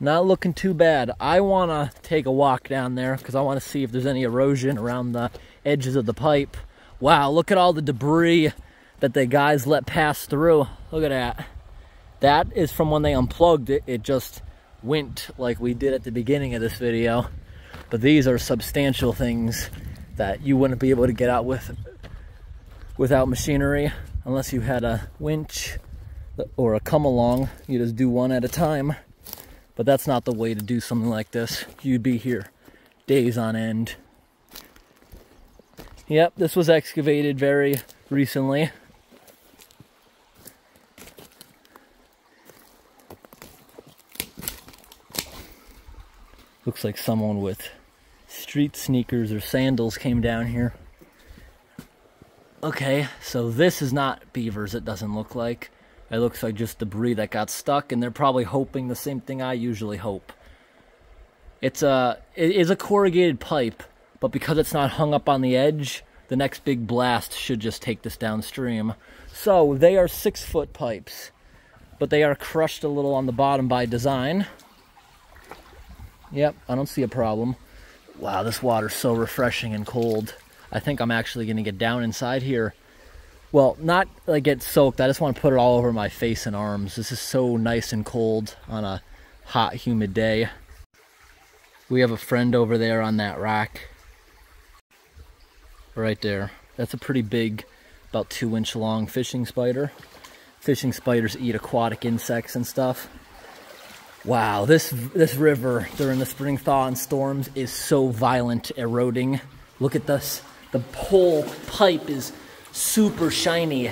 Not looking too bad. I want to take a walk down there because I want to see if there's any erosion around the edges of the pipe. Wow, look at all the debris that the guys let pass through. Look at that. That is from when they unplugged it. It just went like we did at the beginning of this video. But these are substantial things that you wouldn't be able to get out with without machinery unless you had a winch or a come along. You just do one at a time. But that's not the way to do something like this. You'd be here days on end. Yep, this was excavated very recently. Looks like someone with street sneakers or sandals came down here. Okay, so this is not beavers, it doesn't look like. It looks like just debris that got stuck, and they're probably hoping the same thing I usually hope. It's a, it is a corrugated pipe, but because it's not hung up on the edge, the next big blast should just take this downstream. So they are six foot pipes, but they are crushed a little on the bottom by design. Yep, I don't see a problem. Wow, this water's so refreshing and cold. I think I'm actually gonna get down inside here well, not like get soaked. I just want to put it all over my face and arms. This is so nice and cold on a hot, humid day. We have a friend over there on that rock. Right there. That's a pretty big, about two inch long fishing spider. Fishing spiders eat aquatic insects and stuff. Wow, this this river during the spring thaw and storms is so violent eroding. Look at this. The whole pipe is super shiny,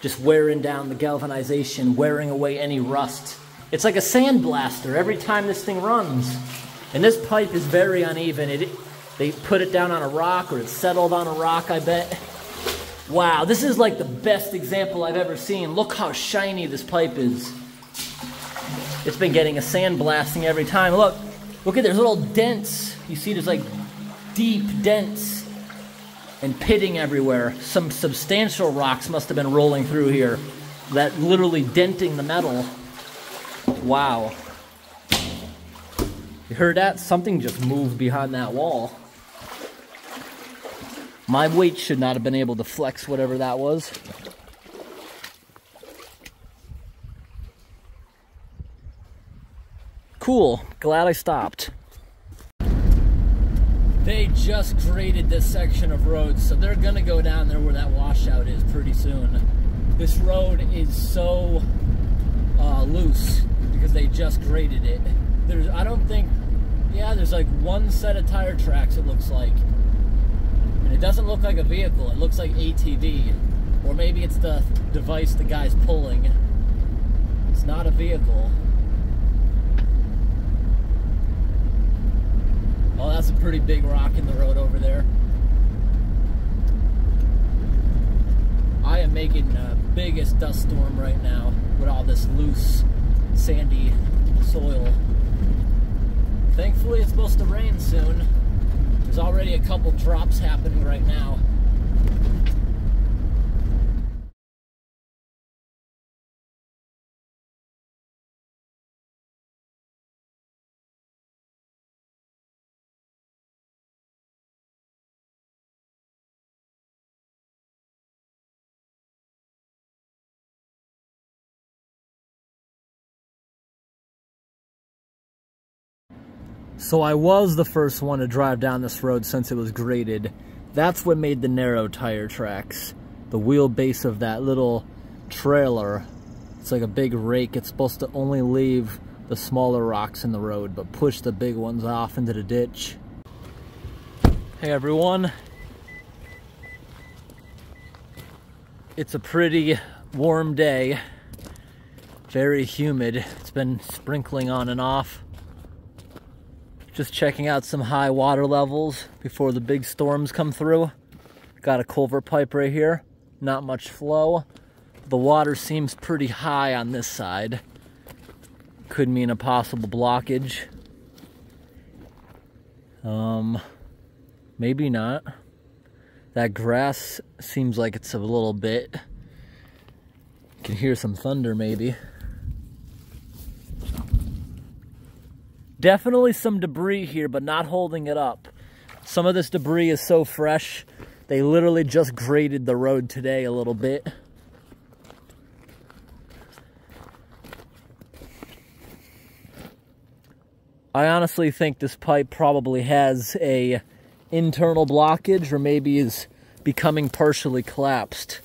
just wearing down the galvanization, wearing away any rust. It's like a sandblaster every time this thing runs. And this pipe is very uneven. It, they put it down on a rock or it settled on a rock, I bet. Wow, this is like the best example I've ever seen. Look how shiny this pipe is. It's been getting a sandblasting every time. Look, look at there's little dents. You see there's like deep dents and pitting everywhere. Some substantial rocks must have been rolling through here that literally denting the metal. Wow. You heard that? Something just moved behind that wall. My weight should not have been able to flex whatever that was. Cool. Glad I stopped. They just graded this section of road, so they're gonna go down there where that washout is pretty soon. This road is so uh, loose because they just graded it. There's, I don't think, yeah, there's like one set of tire tracks. It looks like, and it doesn't look like a vehicle. It looks like ATV, or maybe it's the device the guy's pulling. It's not a vehicle. Oh, that's a pretty big rock in the road over there. I am making the biggest dust storm right now with all this loose, sandy soil. Thankfully, it's supposed to rain soon. There's already a couple drops happening right now. So I was the first one to drive down this road since it was graded. That's what made the narrow tire tracks. The wheelbase of that little trailer. It's like a big rake. It's supposed to only leave the smaller rocks in the road, but push the big ones off into the ditch. Hey everyone. It's a pretty warm day. Very humid. It's been sprinkling on and off. Just checking out some high water levels before the big storms come through. Got a culvert pipe right here. Not much flow. The water seems pretty high on this side. Could mean a possible blockage. Um, maybe not. That grass seems like it's a little bit. You can hear some thunder maybe. Definitely some debris here, but not holding it up. Some of this debris is so fresh, they literally just graded the road today a little bit. I honestly think this pipe probably has a internal blockage or maybe is becoming partially collapsed.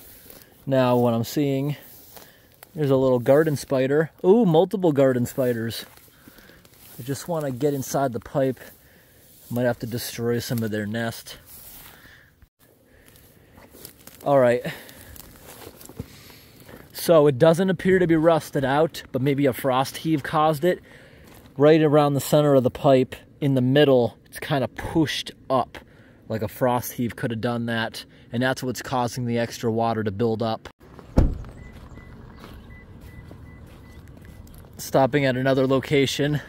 Now what I'm seeing, there's a little garden spider. Ooh, multiple garden spiders. I just want to get inside the pipe. Might have to destroy some of their nest. All right. So it doesn't appear to be rusted out, but maybe a frost heave caused it right around the center of the pipe in the middle, it's kind of pushed up like a frost heave could have done that. And that's what's causing the extra water to build up. Stopping at another location,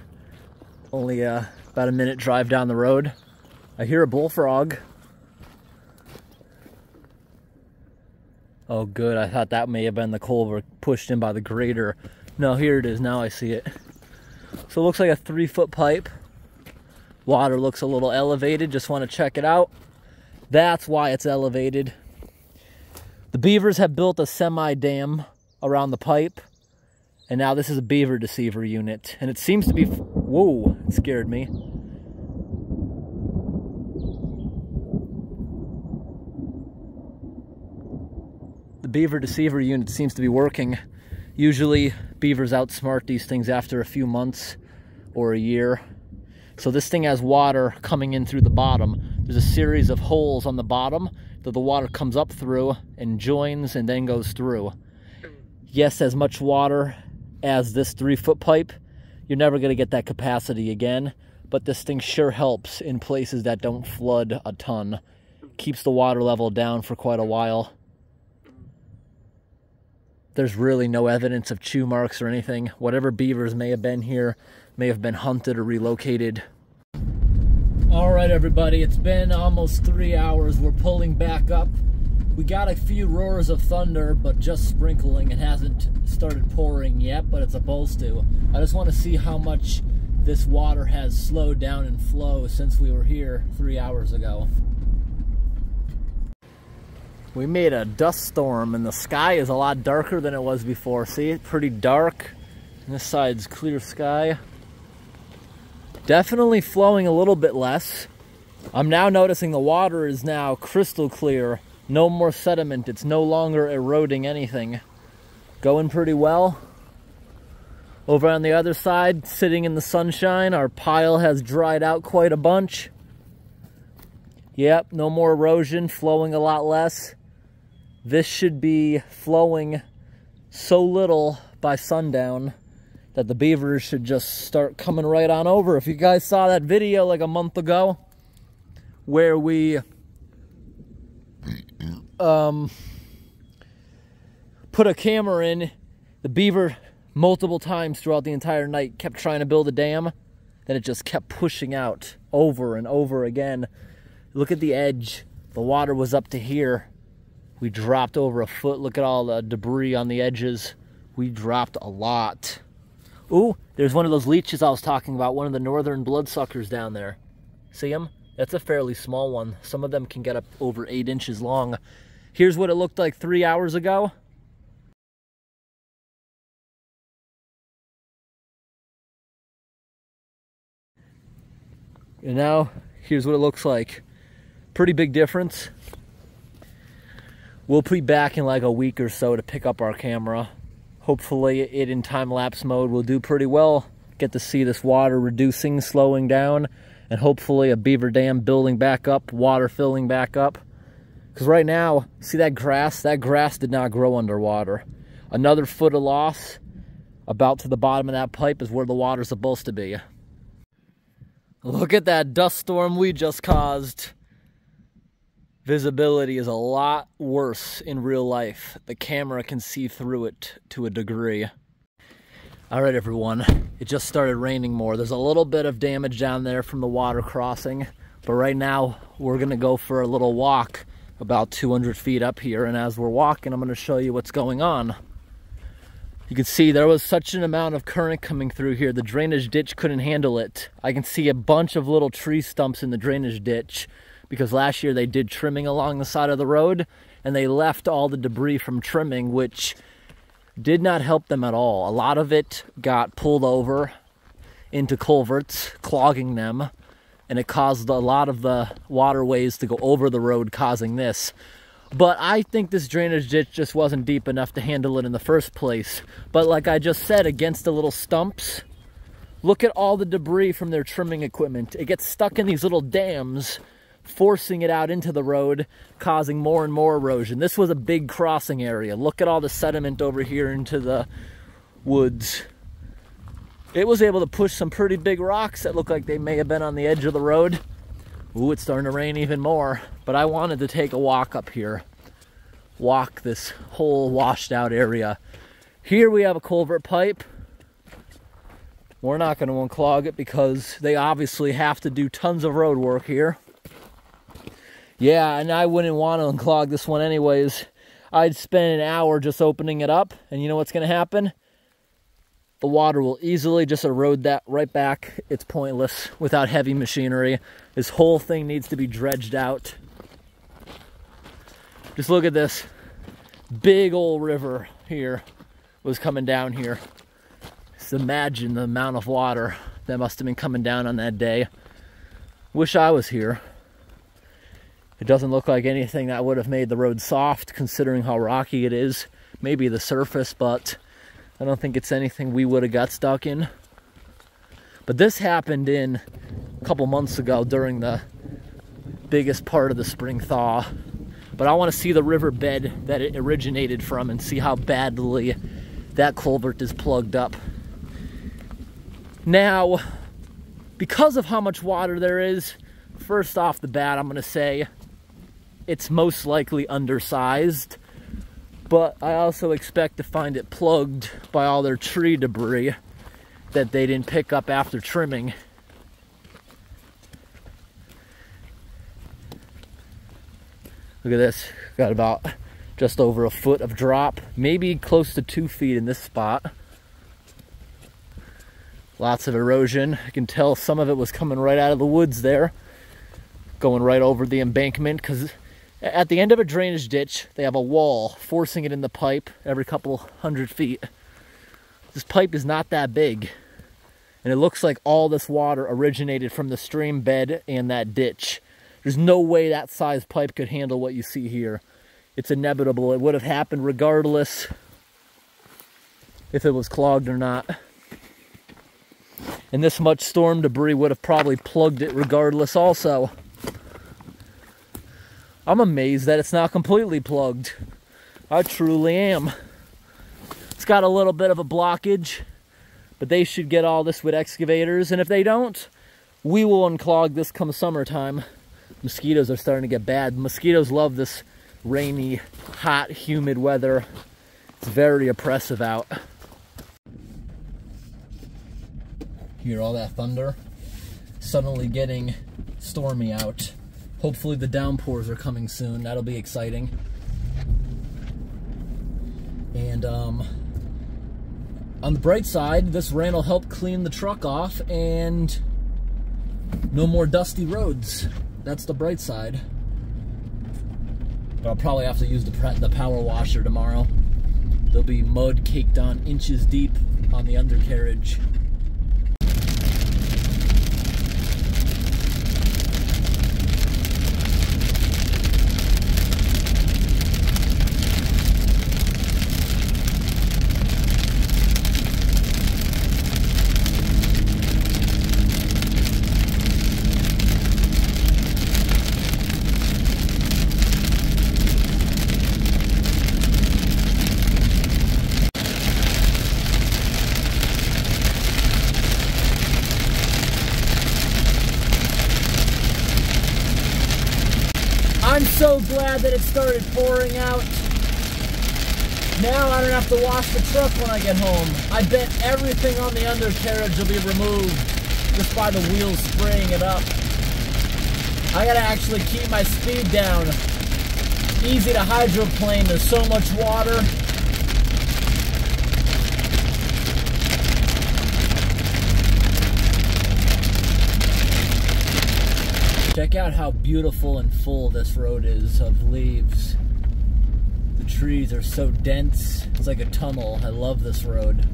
only uh, about a minute drive down the road. I hear a bullfrog. Oh good, I thought that may have been the culvert pushed in by the grader. No, here it is, now I see it. So it looks like a three foot pipe. Water looks a little elevated, just want to check it out. That's why it's elevated. The beavers have built a semi dam around the pipe. And now this is a beaver deceiver unit. And it seems to be, whoa, it scared me. The beaver deceiver unit seems to be working. Usually beavers outsmart these things after a few months or a year. So this thing has water coming in through the bottom. There's a series of holes on the bottom that the water comes up through and joins and then goes through. Yes, as much water as this three foot pipe, you're never gonna get that capacity again, but this thing sure helps in places that don't flood a ton. Keeps the water level down for quite a while. There's really no evidence of chew marks or anything. Whatever beavers may have been here may have been hunted or relocated. All right, everybody, it's been almost three hours. We're pulling back up. We got a few roars of thunder, but just sprinkling. It hasn't started pouring yet, but it's supposed to. I just want to see how much this water has slowed down in flow since we were here three hours ago. We made a dust storm and the sky is a lot darker than it was before. See, it's pretty dark. This side's clear sky. Definitely flowing a little bit less. I'm now noticing the water is now crystal clear. No more sediment. It's no longer eroding anything. Going pretty well. Over on the other side, sitting in the sunshine, our pile has dried out quite a bunch. Yep, no more erosion, flowing a lot less. This should be flowing so little by sundown that the beavers should just start coming right on over. If you guys saw that video like a month ago where we um, put a camera in, the beaver multiple times throughout the entire night kept trying to build a dam, then it just kept pushing out over and over again. Look at the edge. The water was up to here we dropped over a foot. Look at all the debris on the edges. We dropped a lot. Ooh, there's one of those leeches I was talking about, one of the northern bloodsuckers down there. See them? That's a fairly small one. Some of them can get up over eight inches long. Here's what it looked like three hours ago. And now, here's what it looks like. Pretty big difference. We'll be back in like a week or so to pick up our camera. Hopefully it in time-lapse mode will do pretty well. Get to see this water reducing, slowing down, and hopefully a beaver dam building back up, water filling back up. Because right now, see that grass? That grass did not grow underwater. Another foot of loss about to the bottom of that pipe is where the water's supposed to be. Look at that dust storm we just caused. visibility is a lot worse in real life. The camera can see through it to a degree. All right, everyone, it just started raining more. There's a little bit of damage down there from the water crossing, but right now we're gonna go for a little walk about 200 feet up here. And as we're walking, I'm gonna show you what's going on. You can see there was such an amount of current coming through here. The drainage ditch couldn't handle it. I can see a bunch of little tree stumps in the drainage ditch because last year they did trimming along the side of the road and they left all the debris from trimming, which did not help them at all. A lot of it got pulled over into culverts, clogging them, and it caused a lot of the waterways to go over the road, causing this. But I think this drainage ditch just wasn't deep enough to handle it in the first place. But like I just said, against the little stumps, look at all the debris from their trimming equipment. It gets stuck in these little dams, forcing it out into the road, causing more and more erosion. This was a big crossing area. Look at all the sediment over here into the woods. It was able to push some pretty big rocks that look like they may have been on the edge of the road. Ooh, it's starting to rain even more. But I wanted to take a walk up here. Walk this whole washed out area. Here we have a culvert pipe. We're not going to unclog it because they obviously have to do tons of road work here. Yeah, and I wouldn't want to unclog this one anyways. I'd spend an hour just opening it up, and you know what's going to happen? The water will easily just erode that right back. It's pointless without heavy machinery. This whole thing needs to be dredged out. Just look at this big old river here was coming down here. Just imagine the amount of water that must have been coming down on that day. Wish I was here. It doesn't look like anything that would have made the road soft considering how rocky it is. Maybe the surface, but I don't think it's anything we would have got stuck in. But this happened in a couple months ago during the biggest part of the spring thaw. But I want to see the river bed that it originated from and see how badly that culvert is plugged up. Now, because of how much water there is, first off the bat, I'm going to say it's most likely undersized but I also expect to find it plugged by all their tree debris that they didn't pick up after trimming. Look at this, got about just over a foot of drop, maybe close to two feet in this spot. Lots of erosion. I can tell some of it was coming right out of the woods there, going right over the embankment because at the end of a drainage ditch, they have a wall forcing it in the pipe every couple hundred feet. This pipe is not that big. And it looks like all this water originated from the stream bed and that ditch. There's no way that size pipe could handle what you see here. It's inevitable. It would have happened regardless if it was clogged or not. And this much storm debris would have probably plugged it regardless also. I'm amazed that it's not completely plugged. I truly am. It's got a little bit of a blockage, but they should get all this with excavators. And if they don't, we will unclog this come summertime. Mosquitoes are starting to get bad. Mosquitoes love this rainy, hot, humid weather. It's very oppressive out. Hear all that thunder? Suddenly getting stormy out. Hopefully the downpours are coming soon. That'll be exciting. And um, on the bright side, this rain will help clean the truck off and no more dusty roads. That's the bright side. But I'll probably have to use the, the power washer tomorrow. There'll be mud caked on inches deep on the undercarriage. That it started pouring out. Now I don't have to wash the truck when I get home. I bet everything on the undercarriage will be removed just by the wheels spraying it up. I gotta actually keep my speed down. Easy to hydroplane, there's so much water. Check out how beautiful and full this road is of leaves The trees are so dense. It's like a tunnel. I love this road.